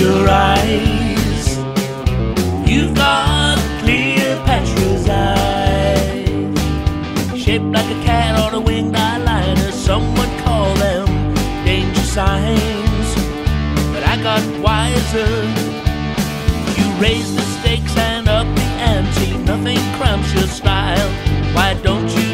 your eyes. You've got Cleopatra's eyes, shaped like a cat on a winged eyeliner. Some would call them danger signs, but I got wiser. You raise the stakes and up the ante. Nothing cramps your style. Why don't you?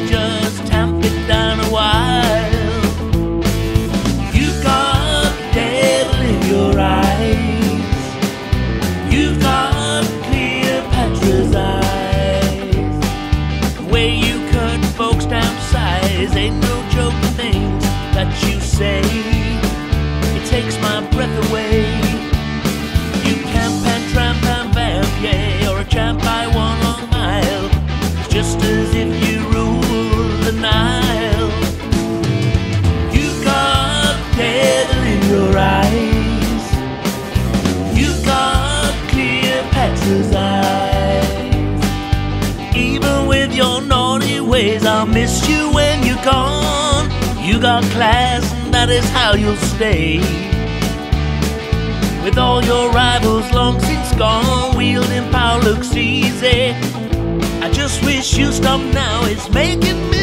No joke. Things that you say, it takes my breath away. You camp and tramp and vamp, yeah, or a champ by one long mile. It's just as if you rule the Nile. You've got devil in your eyes. You've got Cleopatra's eyes. Even with your naughty ways, I'll miss you when you're gone. You got class, and that is how you'll stay. With all your rivals long since gone, wielding power looks easy. I just wish you stop now, it's making me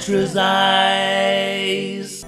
Cleopatra's eyes.